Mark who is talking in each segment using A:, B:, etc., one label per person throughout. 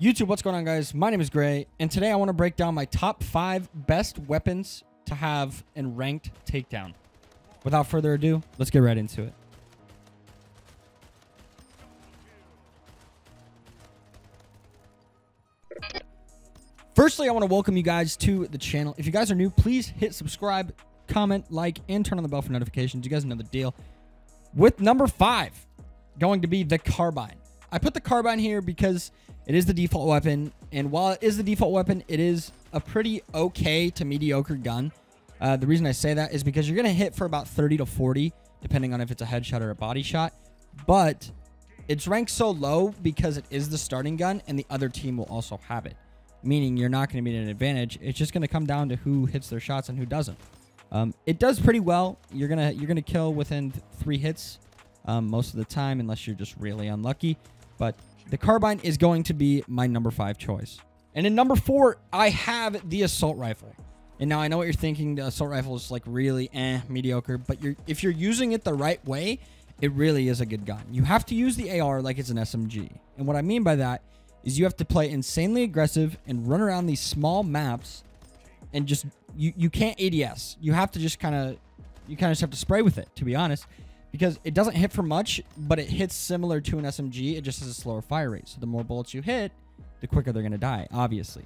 A: YouTube, what's going on, guys? My name is Gray, and today I want to break down my top five best weapons to have in ranked takedown. Without further ado, let's get right into it. Firstly, I want to welcome you guys to the channel. If you guys are new, please hit subscribe, comment, like, and turn on the bell for notifications. You guys know the deal. With number five, going to be the carbine. I put the carbine here because it is the default weapon, and while it is the default weapon, it is a pretty okay to mediocre gun. Uh, the reason I say that is because you're going to hit for about 30 to 40, depending on if it's a headshot or a body shot. But it's ranked so low because it is the starting gun, and the other team will also have it. Meaning you're not going to be at an advantage. It's just going to come down to who hits their shots and who doesn't. Um, it does pretty well. You're gonna you're gonna kill within th three hits um, most of the time, unless you're just really unlucky. But the carbine is going to be my number five choice. And in number four, I have the assault rifle. And now I know what you're thinking. The assault rifle is like really eh, mediocre. But you're if you're using it the right way, it really is a good gun. You have to use the AR like it's an SMG. And what I mean by that is you have to play insanely aggressive and run around these small maps and just you you can't ADS. You have to just kind of you kind of just have to spray with it to be honest because it doesn't hit for much, but it hits similar to an SMG. It just has a slower fire rate. So the more bullets you hit, the quicker they're going to die, obviously.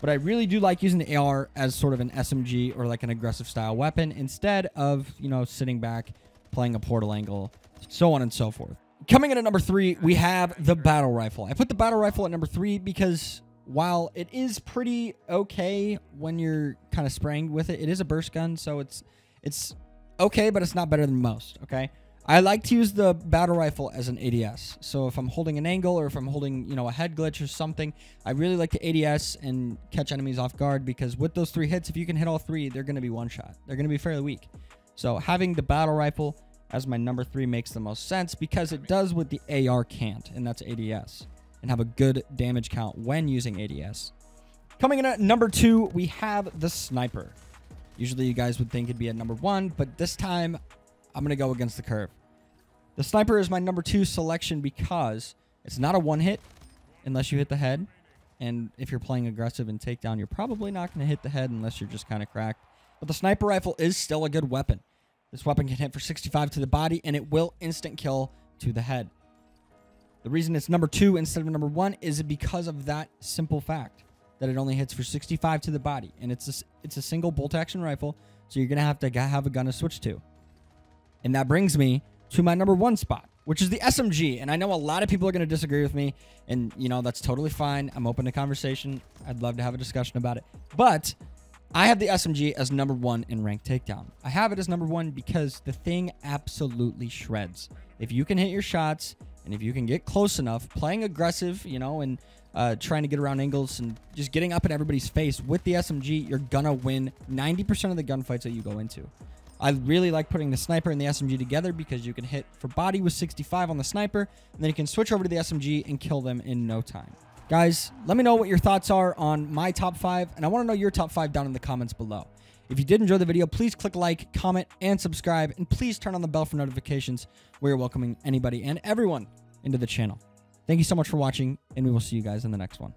A: But I really do like using the AR as sort of an SMG or like an aggressive style weapon instead of, you know, sitting back, playing a portal angle, so on and so forth. Coming in at number three, we have the battle rifle. I put the battle rifle at number three because while it is pretty okay when you're kind of spraying with it, it is a burst gun, so it's it's okay, but it's not better than most, okay? I like to use the battle rifle as an ADS. So if I'm holding an angle or if I'm holding, you know, a head glitch or something, I really like to ADS and catch enemies off guard because with those three hits, if you can hit all three, they're going to be one shot. They're going to be fairly weak. So having the battle rifle as my number three makes the most sense because it does what the AR can't, and that's ADS, and have a good damage count when using ADS. Coming in at number two, we have the sniper. Usually you guys would think it'd be at number one, but this time I'm going to go against the curve. The sniper is my number two selection because it's not a one hit unless you hit the head. And if you're playing aggressive and takedown, you're probably not going to hit the head unless you're just kind of cracked. But the sniper rifle is still a good weapon. This weapon can hit for 65 to the body and it will instant kill to the head. The reason it's number two instead of number one is because of that simple fact that it only hits for 65 to the body, and it's a, it's a single bolt action rifle, so you're gonna have to have a gun to switch to. And that brings me to my number one spot, which is the SMG. And I know a lot of people are gonna disagree with me, and you know that's totally fine. I'm open to conversation. I'd love to have a discussion about it, but I have the SMG as number one in rank takedown. I have it as number one because the thing absolutely shreds. If you can hit your shots and if you can get close enough, playing aggressive, you know, and uh, trying to get around angles and just getting up in everybody's face with the SMG, you're gonna win 90% of the gunfights that you go into. I really like putting the sniper and the SMG together because you can hit for body with 65 on the sniper, and then you can switch over to the SMG and kill them in no time. Guys, let me know what your thoughts are on my top five, and I want to know your top five down in the comments below. If you did enjoy the video, please click like, comment, and subscribe, and please turn on the bell for notifications. We're welcoming anybody and everyone into the channel. Thank you so much for watching, and we will see you guys in the next one.